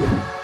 you.